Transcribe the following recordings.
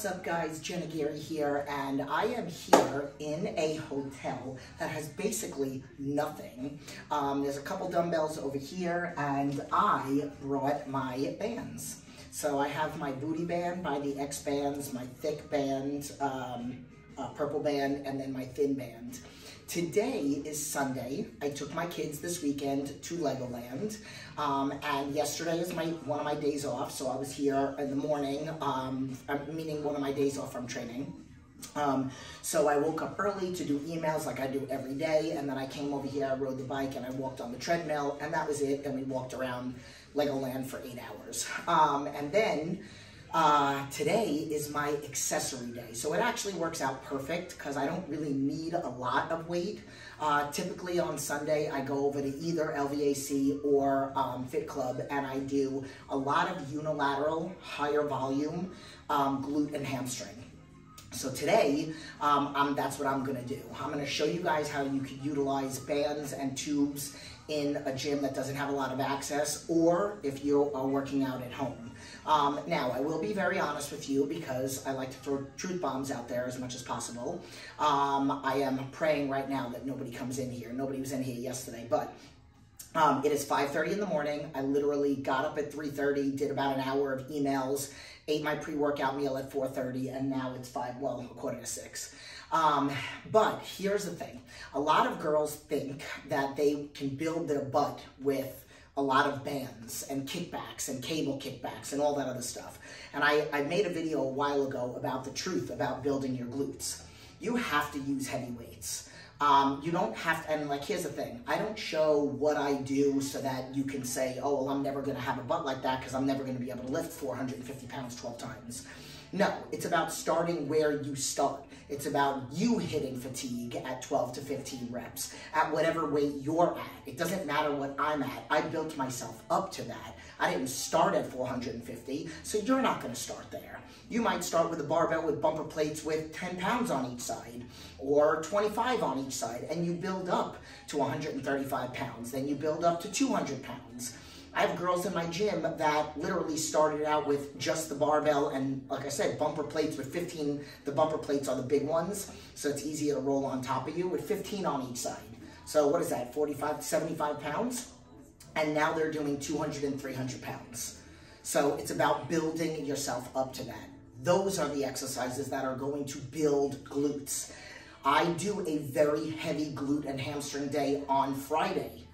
What's up guys, Jenn Aguirre here, and I am here in a hotel that has basically nothing. Um, there's a couple dumbbells over here, and I brought my bands. So I have my booty band by the X Bands, my thick band, um, uh, purple band, and then my thin band. Today is Sunday. I took my kids this weekend to Legoland, um, and yesterday is my one of my days off. So I was here in the morning, um, meaning one of my days off from training. Um, so I woke up early to do emails like I do every day, and then I came over here, I rode the bike, and I walked on the treadmill, and that was it. And we walked around Legoland for eight hours, um, and then uh, today is my accessory day. So it actually works out perfect because I don't really need a lot of weight. Uh, typically on Sunday, I go over to either LVAC or um, Fit Club and I do a lot of unilateral, higher volume um, glute and hamstring. So today, um, that's what I'm gonna do. I'm gonna show you guys how you can utilize bands and tubes in a gym that doesn't have a lot of access or if you are working out at home. Um, now, I will be very honest with you because I like to throw truth bombs out there as much as possible. Um, I am praying right now that nobody comes in here. Nobody was in here yesterday, but um, it is 5.30 in the morning. I literally got up at 3.30, did about an hour of emails, ate my pre-workout meal at 4.30, and now it's 5, well, a quarter to 6. Um, but here's the thing. A lot of girls think that they can build their butt with a lot of bands and kickbacks and cable kickbacks and all that other stuff. And I, I made a video a while ago about the truth about building your glutes. You have to use heavy weights. Um, you don't have to, and like, here's the thing. I don't show what I do so that you can say, oh, well, I'm never going to have a butt like that because I'm never going to be able to lift 450 pounds 12 times. No, it's about starting where you start. It's about you hitting fatigue at 12 to 15 reps at whatever weight you're at. It doesn't matter what I'm at. I built myself up to that. I didn't start at 450, so you're not going to start there. You might start with a barbell with bumper plates with 10 pounds on each side or 25 on each side, and you build up to 135 pounds. Then you build up to 200 pounds. I have girls in my gym that literally started out with just the barbell and, like I said, bumper plates with 15. The bumper plates are the big ones, so it's easier to roll on top of you with 15 on each side. So what is that, 45 to 75 pounds? And now they're doing 200 and 300 pounds. So it's about building yourself up to that. Those are the exercises that are going to build glutes. I do a very heavy glute and hamstring day on Friday.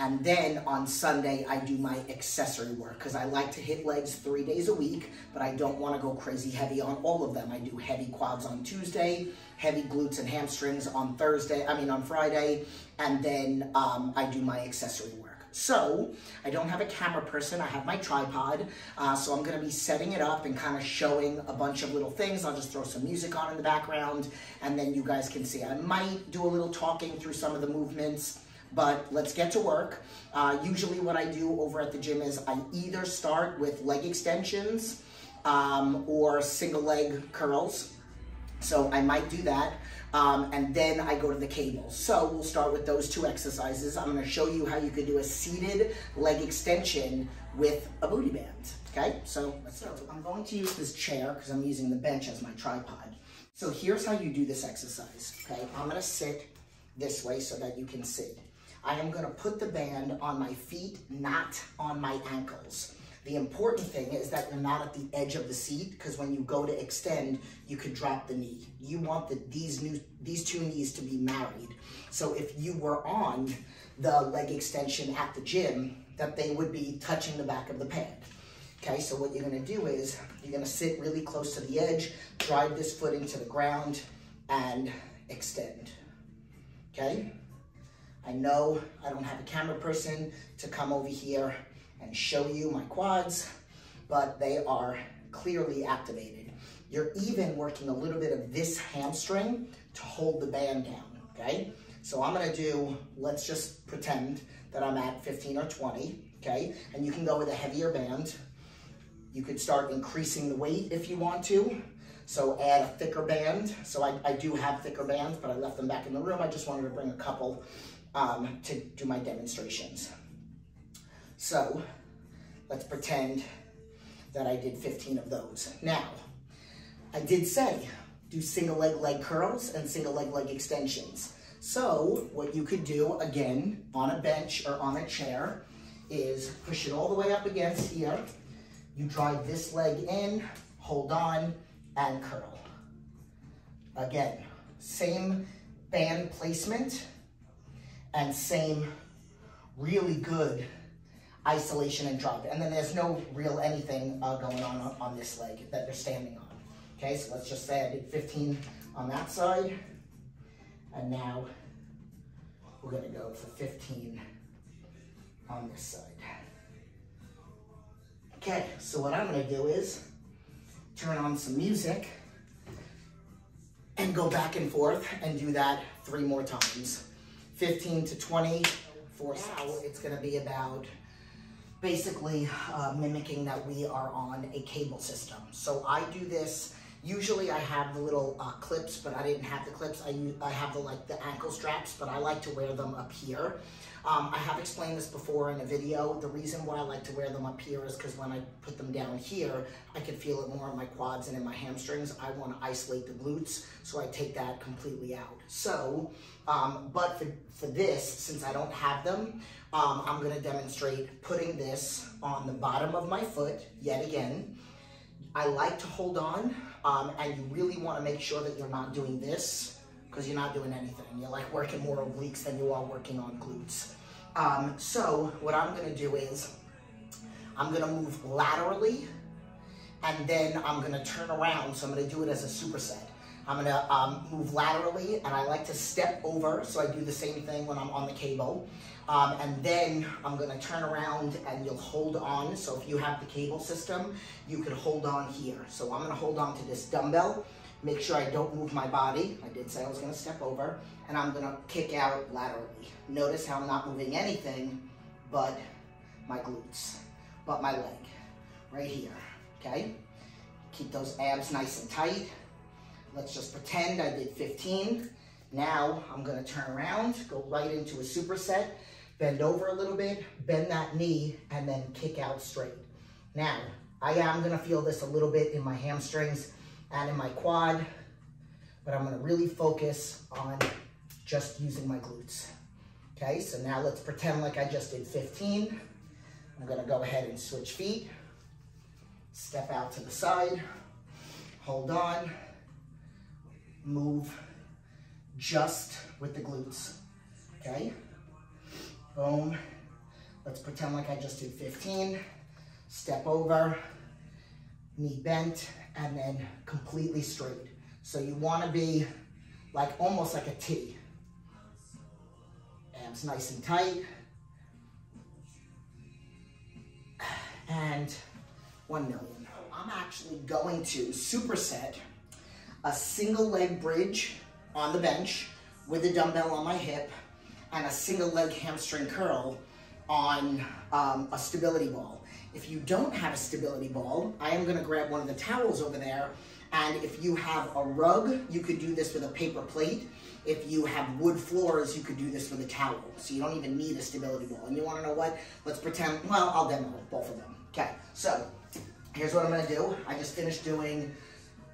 And then on Sunday, I do my accessory work because I like to hit legs three days a week, but I don't want to go crazy heavy on all of them. I do heavy quads on Tuesday, heavy glutes and hamstrings on Thursday, I mean on Friday, and then um, I do my accessory work. So, I don't have a camera person, I have my tripod, uh, so I'm gonna be setting it up and kind of showing a bunch of little things. I'll just throw some music on in the background, and then you guys can see. I might do a little talking through some of the movements, but let's get to work. Uh, usually what I do over at the gym is I either start with leg extensions um, or single leg curls. So I might do that. Um, and then I go to the cables. So we'll start with those two exercises. I'm gonna show you how you could do a seated leg extension with a booty band. Okay, so let's. I'm going to use this chair because I'm using the bench as my tripod. So here's how you do this exercise, okay? I'm gonna sit this way so that you can see. I am gonna put the band on my feet, not on my ankles. The important thing is that you're not at the edge of the seat because when you go to extend, you could drop the knee. You want the, these, new, these two knees to be married. So if you were on the leg extension at the gym, that they would be touching the back of the pad. Okay, so what you're gonna do is you're gonna sit really close to the edge, drive this foot into the ground, and extend. Okay? I know I don't have a camera person to come over here and show you my quads, but they are clearly activated. You're even working a little bit of this hamstring to hold the band down, okay? So I'm gonna do, let's just pretend that I'm at 15 or 20, okay? And you can go with a heavier band. You could start increasing the weight if you want to. So add a thicker band. So I, I do have thicker bands, but I left them back in the room. I just wanted to bring a couple um, to do my demonstrations. So let's pretend that I did 15 of those. Now, I did say do single leg leg curls and single leg leg extensions. So what you could do, again, on a bench or on a chair, is push it all the way up against here. You drive this leg in, hold on, and curl. Again, same band placement and same really good isolation and drop. And then there's no real anything uh, going on on this leg that they're standing on. Okay, so let's just say I did 15 on that side. And now we're gonna go for 15 on this side. Okay, so what I'm gonna do is turn on some music and go back and forth and do that three more times. 15 to 20 for now it's gonna be about basically uh, mimicking that we are on a cable system. So I do this Usually I have the little uh, clips, but I didn't have the clips. I, I have the like the ankle straps, but I like to wear them up here. Um, I have explained this before in a video. The reason why I like to wear them up here is because when I put them down here, I can feel it more in my quads and in my hamstrings. I want to isolate the glutes, so I take that completely out. So, um, but for, for this, since I don't have them, um, I'm going to demonstrate putting this on the bottom of my foot, yet again. I like to hold on um, and you really want to make sure that you're not doing this because you're not doing anything. You're like working more obliques than you are working on glutes. Um, so what I'm going to do is I'm going to move laterally and then I'm going to turn around. So I'm going to do it as a superset. I'm going to um, move laterally and I like to step over. So I do the same thing when I'm on the cable. Um, and then I'm gonna turn around and you'll hold on. So if you have the cable system, you can hold on here. So I'm gonna hold on to this dumbbell, make sure I don't move my body. I did say I was gonna step over, and I'm gonna kick out laterally. Notice how I'm not moving anything but my glutes, but my leg, right here, okay? Keep those abs nice and tight. Let's just pretend I did 15. Now I'm gonna turn around, go right into a superset, bend over a little bit, bend that knee, and then kick out straight. Now, I am gonna feel this a little bit in my hamstrings and in my quad, but I'm gonna really focus on just using my glutes. Okay, so now let's pretend like I just did 15. I'm gonna go ahead and switch feet, step out to the side, hold on, move just with the glutes, okay? Boom. Let's pretend like I just did 15. Step over, knee bent, and then completely straight. So you wanna be like almost like a T. Abs nice and tight. And 1 million. I'm actually going to superset a single leg bridge on the bench with a dumbbell on my hip and a single leg hamstring curl on um, a stability ball. If you don't have a stability ball, I am gonna grab one of the towels over there and if you have a rug, you could do this with a paper plate. If you have wood floors, you could do this with a towel. So you don't even need a stability ball. And you wanna know what? Let's pretend, well, I'll demo both of them. Okay, so here's what I'm gonna do. I just finished doing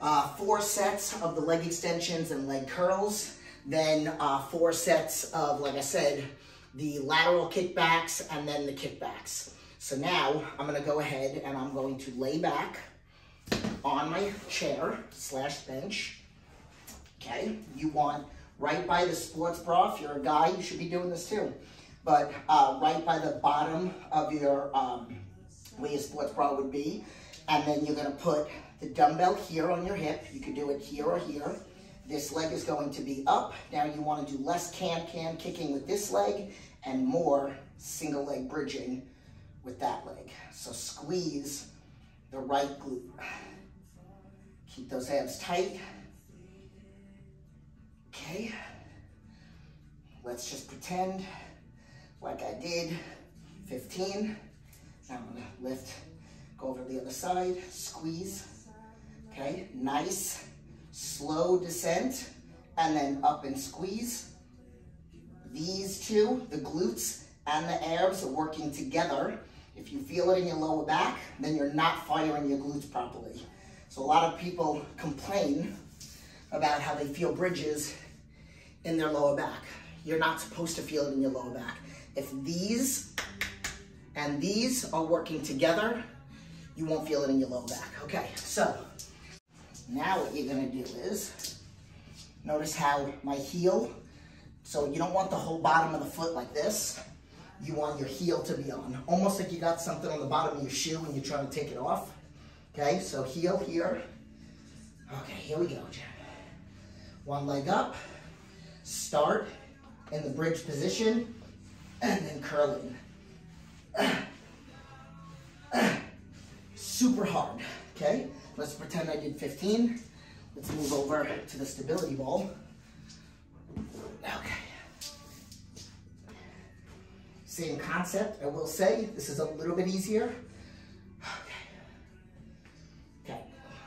uh, four sets of the leg extensions and leg curls. Then uh, four sets of, like I said, the lateral kickbacks and then the kickbacks. So now I'm gonna go ahead and I'm going to lay back on my chair slash bench. Okay, you want right by the sports bra. If you're a guy, you should be doing this too. But uh, right by the bottom of your, um, where your sports bra would be. And then you're gonna put the dumbbell here on your hip. You could do it here or here. This leg is going to be up. Now you want to do less can-can kicking with this leg and more single leg bridging with that leg. So squeeze the right glute. Keep those abs tight. Okay. Let's just pretend like I did 15. Now I'm gonna lift, go over to the other side, squeeze. Okay, nice slow descent, and then up and squeeze. These two, the glutes and the abs are working together. If you feel it in your lower back, then you're not firing your glutes properly. So a lot of people complain about how they feel bridges in their lower back. You're not supposed to feel it in your lower back. If these and these are working together, you won't feel it in your lower back. Okay, so now what you're gonna do is, notice how my heel, so you don't want the whole bottom of the foot like this. You want your heel to be on. Almost like you got something on the bottom of your shoe and you're trying to take it off. Okay, so heel here. Okay, here we go, Jen. One leg up, start in the bridge position, and then curl in. Super hard, okay? Let's pretend I did 15. Let's move over to the stability ball. Okay. Same concept, I will say. This is a little bit easier. Okay. Okay,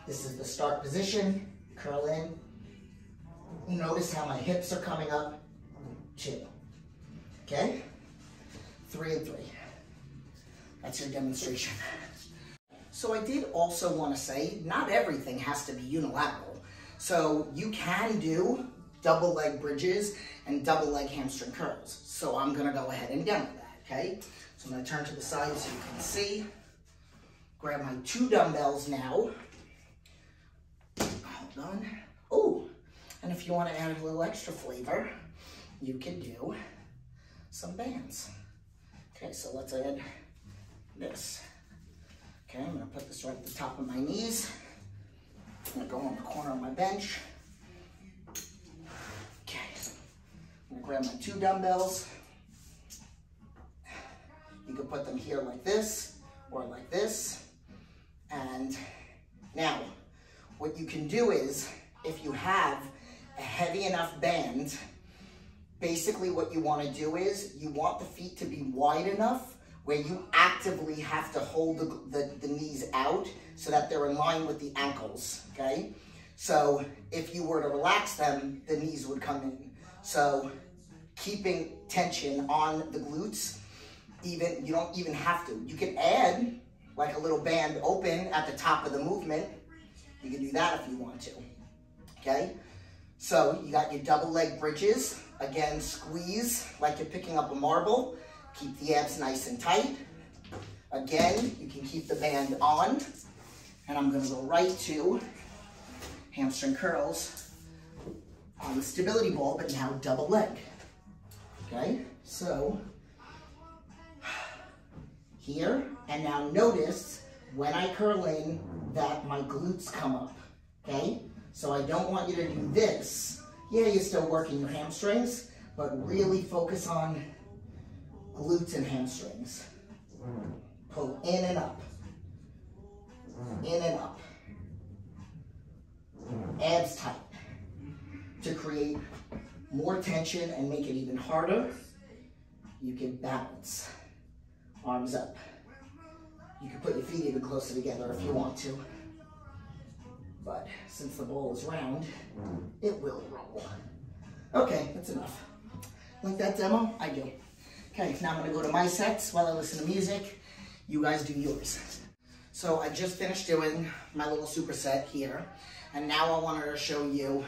this is the start position. Curl in. Notice how my hips are coming up. Two. Okay? Three and three. That's your demonstration. So I did also want to say, not everything has to be unilateral. So you can do double leg bridges and double leg hamstring curls. So I'm gonna go ahead and demo that, okay? So I'm gonna turn to the side so you can see. Grab my two dumbbells now. Hold on. Oh, and if you wanna add a little extra flavor, you can do some bands. Okay, so let's add this. Okay, I'm gonna put this right at the top of my knees. I'm gonna go on the corner of my bench. Okay, I'm gonna grab my two dumbbells. You can put them here like this or like this. And now, what you can do is, if you have a heavy enough band, basically what you wanna do is, you want the feet to be wide enough where you actively have to hold the, the, the, knees out so that they're in line with the ankles, okay? So if you were to relax them, the knees would come in. So keeping tension on the glutes, even you don't even have to. You can add like a little band open at the top of the movement. You can do that if you want to, okay? So you got your double leg bridges. Again, squeeze like you're picking up a marble. Keep the abs nice and tight. Again, you can keep the band on. And I'm gonna go right to hamstring curls on the stability ball, but now double leg. Okay, so here, and now notice when I curl in that my glutes come up, okay? So I don't want you to do this. Yeah, you're still working your hamstrings, but really focus on glutes and hamstrings. Pull in and up. In and up. Abs tight. To create more tension and make it even harder, you can balance. Arms up. You can put your feet even closer together if you want to. But since the ball is round, it will roll. Okay, that's enough. Like that demo? I do. Okay, now I'm gonna go to my sets while I listen to music. You guys do yours. So I just finished doing my little superset here, and now I wanted to show you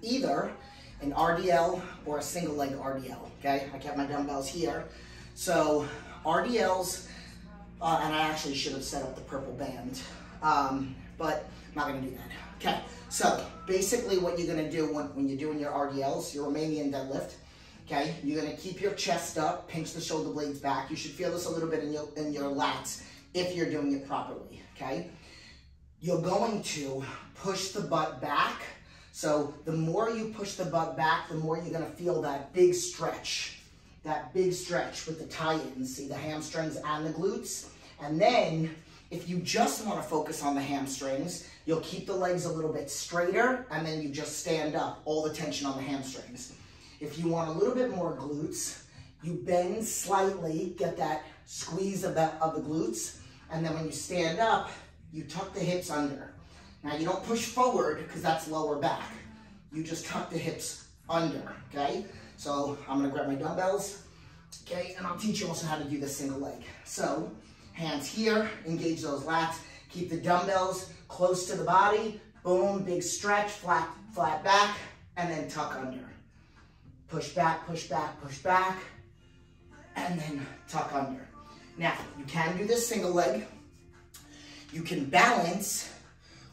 either an RDL or a single leg RDL, okay? I kept my dumbbells here. So RDLs, uh, and I actually should have set up the purple band, um, but I'm not gonna do that. Okay, so basically what you're gonna do when, when you're doing your RDLs, your Romanian deadlift, okay? You're gonna keep your chest up, pinch the shoulder blades back. You should feel this a little bit in your, in your lats if you're doing it properly, okay? You're going to push the butt back. So the more you push the butt back, the more you're gonna feel that big stretch, that big stretch with the tie-ins, see the hamstrings and the glutes. And then if you just wanna focus on the hamstrings, you'll keep the legs a little bit straighter and then you just stand up, all the tension on the hamstrings. If you want a little bit more glutes, you bend slightly, get that squeeze of, that, of the glutes, and then when you stand up, you tuck the hips under. Now you don't push forward because that's lower back. You just tuck the hips under, okay? So I'm gonna grab my dumbbells, okay? And I'll teach you also how to do the single leg. So hands here, engage those lats, keep the dumbbells close to the body, boom, big stretch, flat, flat back, and then tuck under. Push back, push back, push back, and then tuck under. Now, you can do this single leg. You can balance,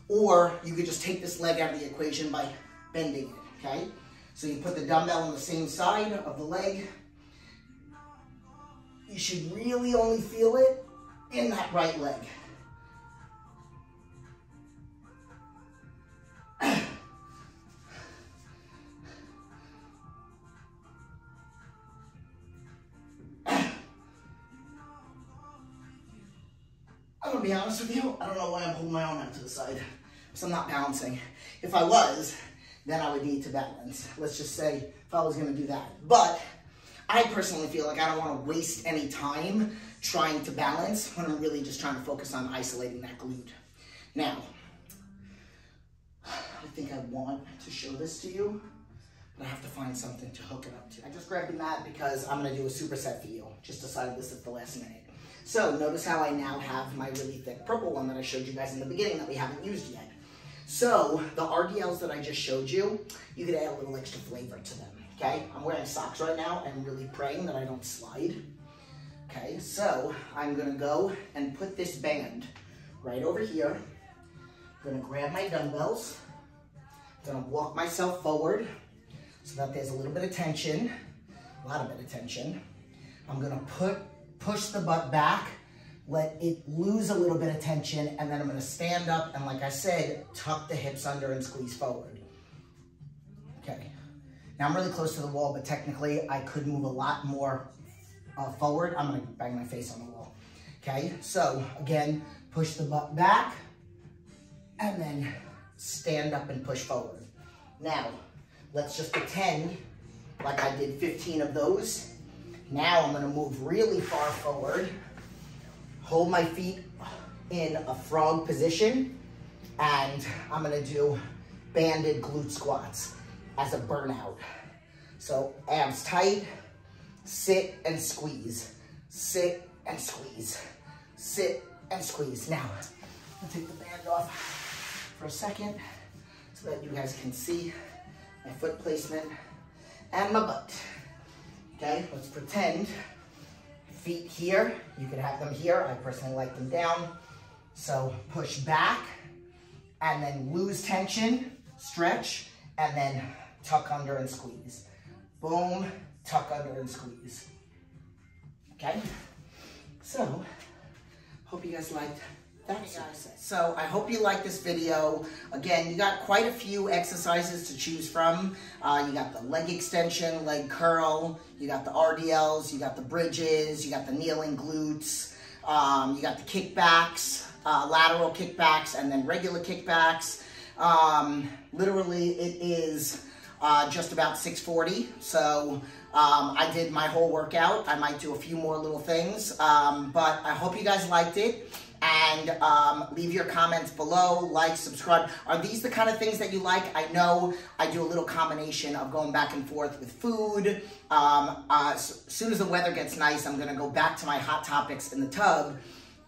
or you could just take this leg out of the equation by bending it, okay? So you put the dumbbell on the same side of the leg. You should really only feel it in that right leg. Be honest with you, I don't know why I'm holding my arm out to the side. Because I'm not balancing. If I was, then I would need to balance. Let's just say if I was gonna do that. But I personally feel like I don't wanna waste any time trying to balance when I'm really just trying to focus on isolating that glute. Now, I think I want to show this to you, but I have to find something to hook it up to. I just grabbed the mat because I'm gonna do a superset for you. Just decided this at the last minute. So notice how I now have my really thick purple one that I showed you guys in the beginning that we haven't used yet. So the RDLs that I just showed you, you could add a little extra flavor to them, okay? I'm wearing socks right now and really praying that I don't slide. Okay, so I'm gonna go and put this band right over here. I'm gonna grab my dumbbells. I'm gonna walk myself forward so that there's a little bit of tension, a lot of bit of tension. I'm gonna put push the butt back, let it lose a little bit of tension, and then I'm gonna stand up and like I said, tuck the hips under and squeeze forward. Okay, now I'm really close to the wall, but technically I could move a lot more uh, forward. I'm gonna bang my face on the wall. Okay, so again, push the butt back, and then stand up and push forward. Now, let's just pretend like I did 15 of those now I'm gonna move really far forward, hold my feet in a frog position, and I'm gonna do banded glute squats as a burnout. So abs tight, sit and squeeze, sit and squeeze, sit and squeeze. Now, I'll take the band off for a second so that you guys can see my foot placement and my butt. Okay, let's pretend feet here. You could have them here. I personally like them down. So push back and then lose tension, stretch, and then tuck under and squeeze. Boom, tuck under and squeeze. Okay? So, hope you guys liked guys. So I hope you like this video. Again, you got quite a few exercises to choose from. Uh, you got the leg extension, leg curl, you got the RDLs, you got the bridges, you got the kneeling glutes, um, you got the kickbacks, uh, lateral kickbacks, and then regular kickbacks. Um, literally, it is uh, just about 640. So um, I did my whole workout. I might do a few more little things, um, but I hope you guys liked it and um, leave your comments below, like, subscribe. Are these the kind of things that you like? I know I do a little combination of going back and forth with food. Um, uh, as soon as the weather gets nice, I'm gonna go back to my Hot Topics in the tub,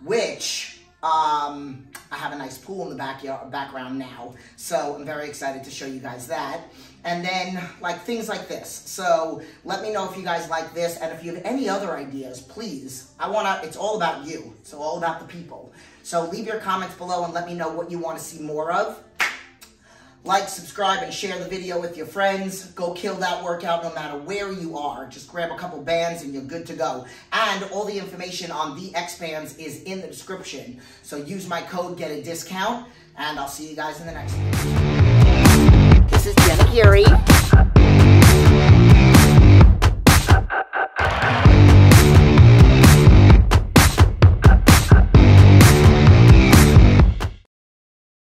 which um, I have a nice pool in the backyard background now. So I'm very excited to show you guys that and then like things like this. So let me know if you guys like this, and if you have any other ideas, please. I wanna, it's all about you. It's all about the people. So leave your comments below and let me know what you wanna see more of. Like, subscribe, and share the video with your friends. Go kill that workout no matter where you are. Just grab a couple bands and you're good to go. And all the information on the X bands is in the description. So use my code, get a discount, and I'll see you guys in the next one. This is Jenn Aguirre.